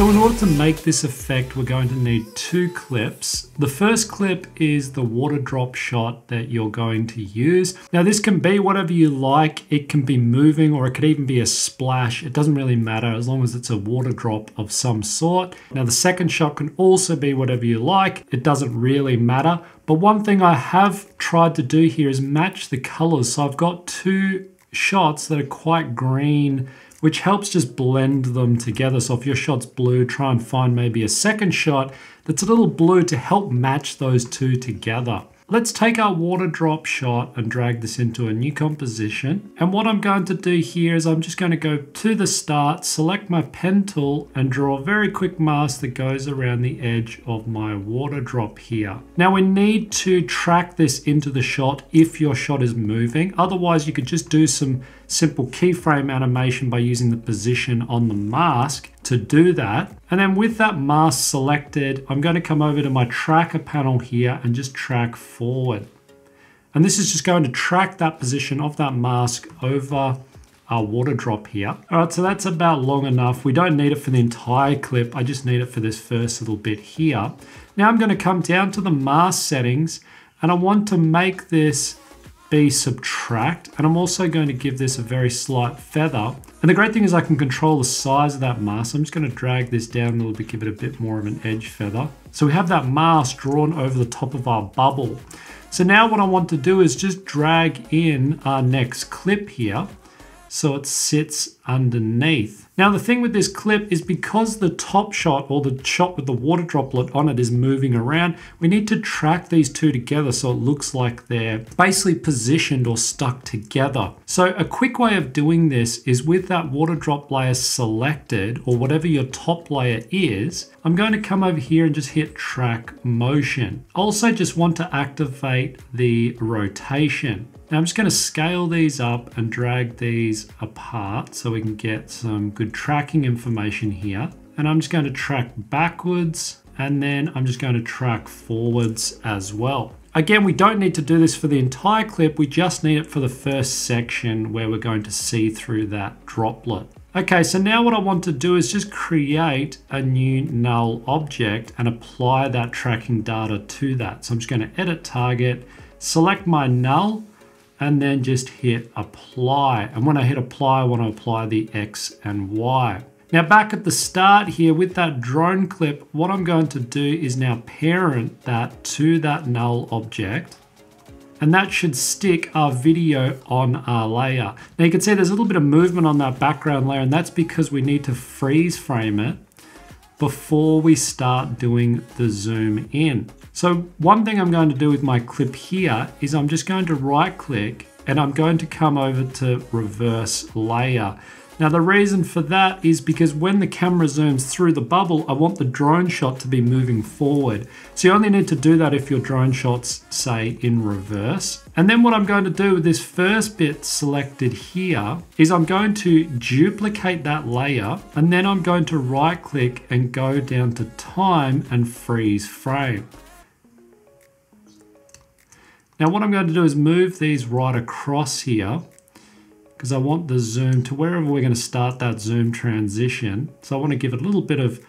So in order to make this effect, we're going to need two clips. The first clip is the water drop shot that you're going to use. Now this can be whatever you like. It can be moving or it could even be a splash. It doesn't really matter as long as it's a water drop of some sort. Now the second shot can also be whatever you like. It doesn't really matter. But one thing I have tried to do here is match the colors. So I've got two shots that are quite green which helps just blend them together. So if your shot's blue, try and find maybe a second shot that's a little blue to help match those two together. Let's take our water drop shot and drag this into a new composition. And what I'm going to do here is I'm just going to go to the start, select my pen tool and draw a very quick mask that goes around the edge of my water drop here. Now we need to track this into the shot if your shot is moving. Otherwise you could just do some simple keyframe animation by using the position on the mask to do that. And then with that mask selected, I'm going to come over to my tracker panel here and just track forward. And this is just going to track that position of that mask over our water drop here. All right, so that's about long enough. We don't need it for the entire clip. I just need it for this first little bit here. Now I'm going to come down to the mask settings and I want to make this be subtract. And I'm also going to give this a very slight feather. And the great thing is I can control the size of that mask. I'm just going to drag this down a little bit, give it a bit more of an edge feather. So we have that mask drawn over the top of our bubble. So now what I want to do is just drag in our next clip here so it sits underneath. Now the thing with this clip is because the top shot or the shot with the water droplet on it is moving around, we need to track these two together so it looks like they're basically positioned or stuck together. So a quick way of doing this is with that water drop layer selected or whatever your top layer is, I'm going to come over here and just hit track motion. Also just want to activate the rotation. Now I'm just going to scale these up and drag these apart so we can get some good tracking information here. And I'm just going to track backwards and then I'm just going to track forwards as well. Again, we don't need to do this for the entire clip. We just need it for the first section where we're going to see through that droplet. Okay, so now what I want to do is just create a new null object and apply that tracking data to that. So I'm just going to edit target, select my null, and then just hit apply. And when I hit apply, I want to apply the X and Y. Now back at the start here with that drone clip, what I'm going to do is now parent that to that null object and that should stick our video on our layer. Now you can see there's a little bit of movement on that background layer and that's because we need to freeze frame it before we start doing the zoom in. So one thing I'm going to do with my clip here is I'm just going to right click and I'm going to come over to reverse layer. Now the reason for that is because when the camera zooms through the bubble, I want the drone shot to be moving forward. So you only need to do that if your drone shot's say in reverse. And then what I'm going to do with this first bit selected here is I'm going to duplicate that layer and then I'm going to right click and go down to time and freeze frame. Now what I'm going to do is move these right across here because I want the zoom to wherever we're going to start that zoom transition. So I want to give it a little bit of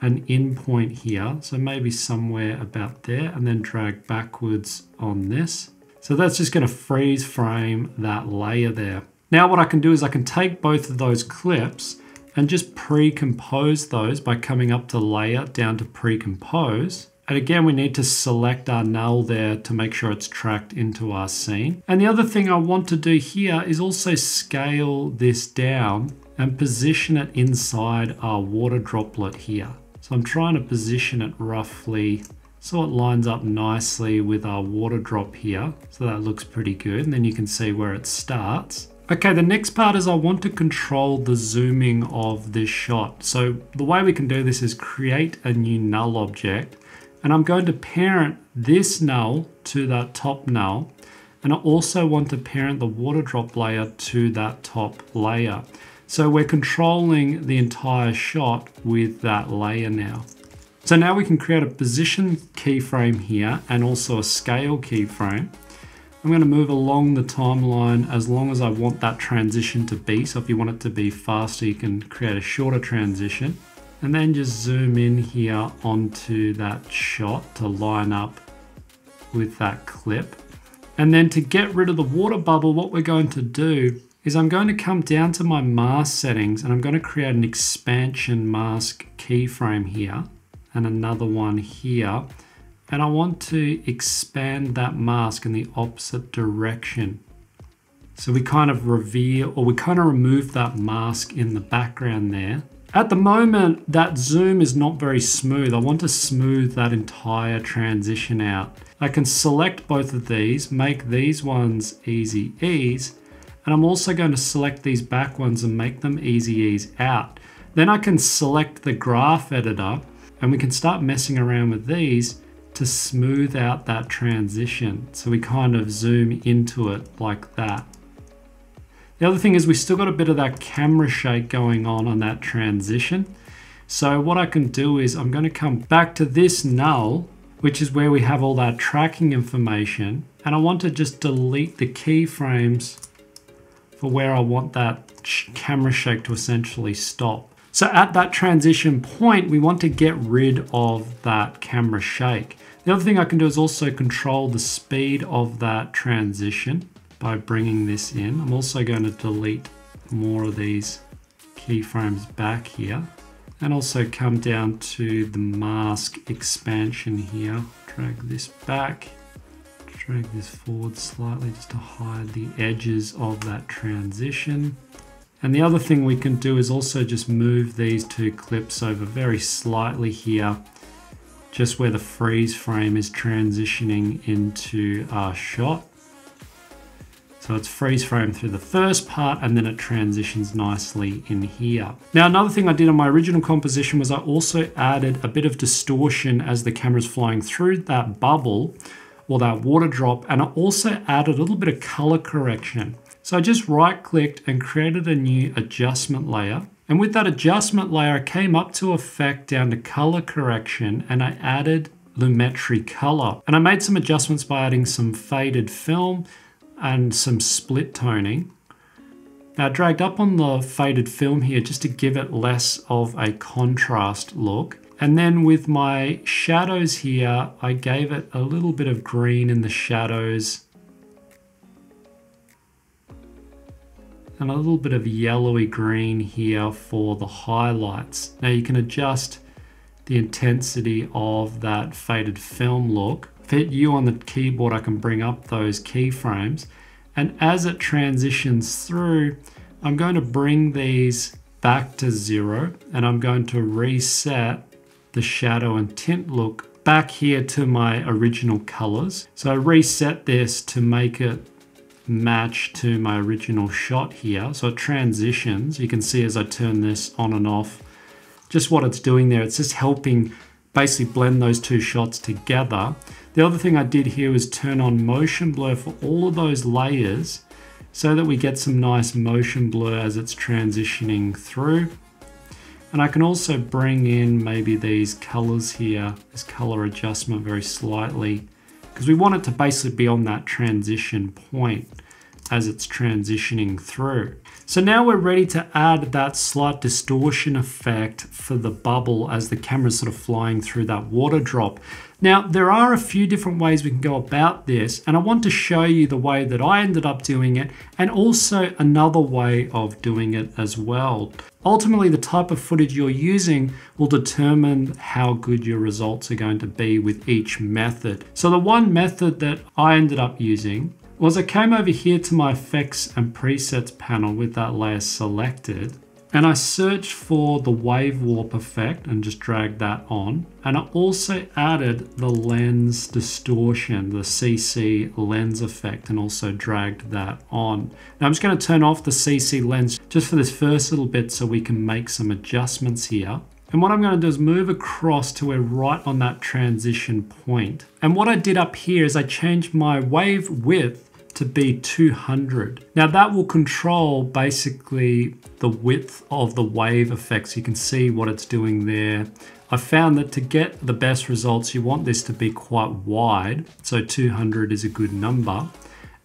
an in point here. So maybe somewhere about there and then drag backwards on this. So that's just going to freeze frame that layer there. Now what I can do is I can take both of those clips and just pre-compose those by coming up to layer down to pre-compose and again, we need to select our null there to make sure it's tracked into our scene. And the other thing I want to do here is also scale this down and position it inside our water droplet here. So I'm trying to position it roughly so it lines up nicely with our water drop here. So that looks pretty good. And then you can see where it starts. Okay, the next part is I want to control the zooming of this shot. So the way we can do this is create a new null object and I'm going to parent this null to that top null. And I also want to parent the water drop layer to that top layer. So we're controlling the entire shot with that layer now. So now we can create a position keyframe here and also a scale keyframe. I'm going to move along the timeline as long as I want that transition to be. So if you want it to be faster, you can create a shorter transition. And then just zoom in here onto that shot to line up with that clip. And then to get rid of the water bubble, what we're going to do is I'm going to come down to my mask settings and I'm going to create an expansion mask keyframe here and another one here. And I want to expand that mask in the opposite direction. So we kind of reveal or we kind of remove that mask in the background there. At the moment, that zoom is not very smooth. I want to smooth that entire transition out. I can select both of these, make these ones easy ease, and I'm also going to select these back ones and make them easy ease out. Then I can select the graph editor and we can start messing around with these to smooth out that transition. So we kind of zoom into it like that. The other thing is we still got a bit of that camera shake going on on that transition. So what I can do is I'm going to come back to this null, which is where we have all that tracking information. And I want to just delete the keyframes for where I want that camera shake to essentially stop. So at that transition point, we want to get rid of that camera shake. The other thing I can do is also control the speed of that transition by bringing this in. I'm also going to delete more of these keyframes back here and also come down to the mask expansion here. Drag this back, drag this forward slightly just to hide the edges of that transition. And the other thing we can do is also just move these two clips over very slightly here, just where the freeze frame is transitioning into our shot. So it's freeze frame through the first part and then it transitions nicely in here. Now another thing I did on my original composition was I also added a bit of distortion as the camera's flying through that bubble or that water drop and I also added a little bit of color correction. So I just right clicked and created a new adjustment layer and with that adjustment layer I came up to effect down to color correction and I added lumetri color and I made some adjustments by adding some faded film and some split toning. Now I dragged up on the faded film here just to give it less of a contrast look. And then with my shadows here, I gave it a little bit of green in the shadows and a little bit of yellowy green here for the highlights. Now you can adjust the intensity of that faded film look fit you on the keyboard, I can bring up those keyframes. And as it transitions through, I'm going to bring these back to zero and I'm going to reset the shadow and tint look back here to my original colors. So I reset this to make it match to my original shot here. So it transitions. You can see as I turn this on and off, just what it's doing there. It's just helping basically blend those two shots together. The other thing I did here was turn on motion blur for all of those layers so that we get some nice motion blur as it's transitioning through. And I can also bring in maybe these colors here, this color adjustment very slightly, because we want it to basically be on that transition point as it's transitioning through. So now we're ready to add that slight distortion effect for the bubble as the camera's sort of flying through that water drop. Now, there are a few different ways we can go about this, and I want to show you the way that I ended up doing it, and also another way of doing it as well. Ultimately, the type of footage you're using will determine how good your results are going to be with each method. So the one method that I ended up using was I came over here to my effects and presets panel with that layer selected and I searched for the wave warp effect and just dragged that on. And I also added the lens distortion, the CC lens effect, and also dragged that on. Now I'm just gonna turn off the CC lens just for this first little bit so we can make some adjustments here. And what I'm going to do is move across to where right on that transition point. And what I did up here is I changed my wave width to be 200. Now that will control basically the width of the wave effects. You can see what it's doing there. I found that to get the best results, you want this to be quite wide. So 200 is a good number.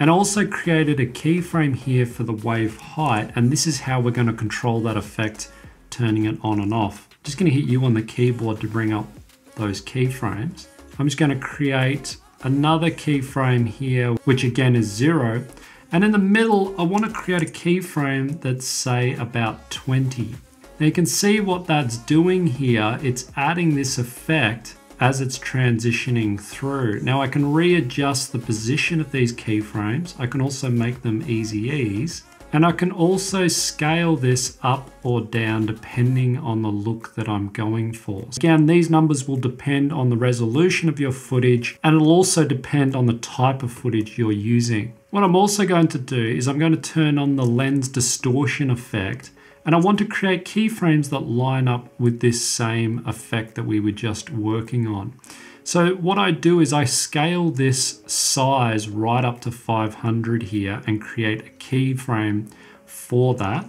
And I also created a keyframe here for the wave height. And this is how we're going to control that effect, turning it on and off just gonna hit U on the keyboard to bring up those keyframes. I'm just gonna create another keyframe here, which again is zero. And in the middle, I wanna create a keyframe that's say about 20. Now you can see what that's doing here. It's adding this effect as it's transitioning through. Now I can readjust the position of these keyframes. I can also make them easy ease. And I can also scale this up or down depending on the look that I'm going for. Again, these numbers will depend on the resolution of your footage and it'll also depend on the type of footage you're using. What I'm also going to do is I'm going to turn on the lens distortion effect and I want to create keyframes that line up with this same effect that we were just working on. So what I do is I scale this size right up to 500 here and create a keyframe for that.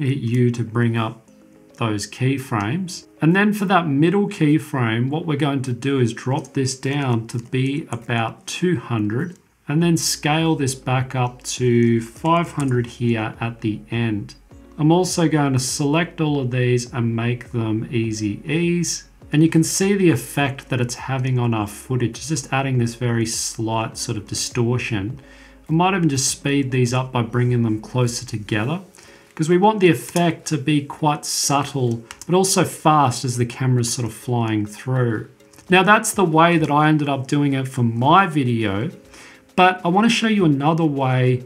Hit U to bring up those keyframes. And then for that middle keyframe, what we're going to do is drop this down to be about 200 and then scale this back up to 500 here at the end. I'm also going to select all of these and make them easy ease. And you can see the effect that it's having on our footage. It's just adding this very slight sort of distortion. I might even just speed these up by bringing them closer together because we want the effect to be quite subtle, but also fast as the camera's sort of flying through. Now that's the way that I ended up doing it for my video, but I want to show you another way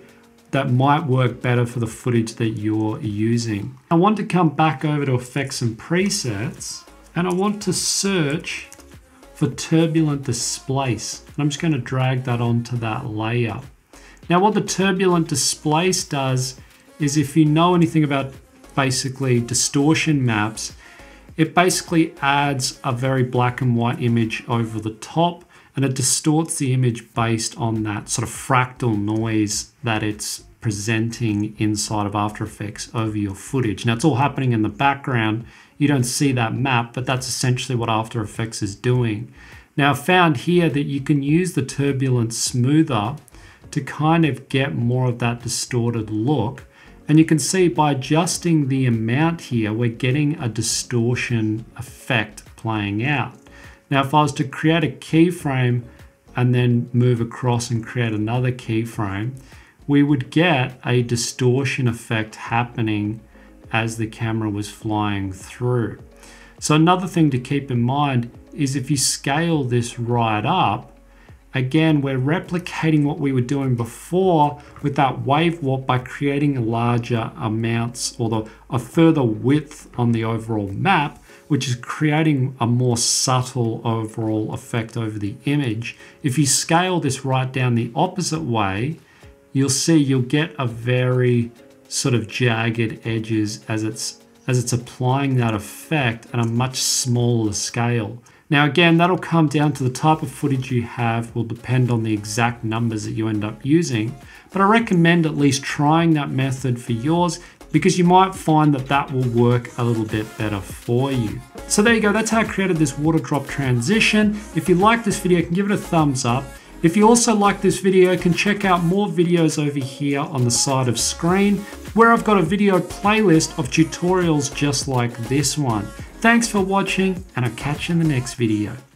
that might work better for the footage that you're using. I want to come back over to effects and presets and I want to search for turbulent displace. And I'm just going to drag that onto that layer. Now what the turbulent displace does is if you know anything about basically distortion maps, it basically adds a very black and white image over the top and it distorts the image based on that sort of fractal noise that it's presenting inside of After Effects over your footage. Now it's all happening in the background. You don't see that map, but that's essentially what After Effects is doing. Now I found here that you can use the turbulence smoother to kind of get more of that distorted look. And you can see by adjusting the amount here, we're getting a distortion effect playing out. Now, if I was to create a keyframe and then move across and create another keyframe, we would get a distortion effect happening as the camera was flying through. So another thing to keep in mind is if you scale this right up, again, we're replicating what we were doing before with that wave warp by creating larger amounts or the, a further width on the overall map which is creating a more subtle overall effect over the image. If you scale this right down the opposite way, you'll see you'll get a very sort of jagged edges as it's as it's applying that effect at a much smaller scale. Now again, that'll come down to the type of footage you have will depend on the exact numbers that you end up using, but I recommend at least trying that method for yours because you might find that that will work a little bit better for you. So there you go, that's how I created this water drop transition. If you like this video, you can give it a thumbs up. If you also like this video, you can check out more videos over here on the side of screen, where I've got a video playlist of tutorials just like this one. Thanks for watching, and I'll catch you in the next video.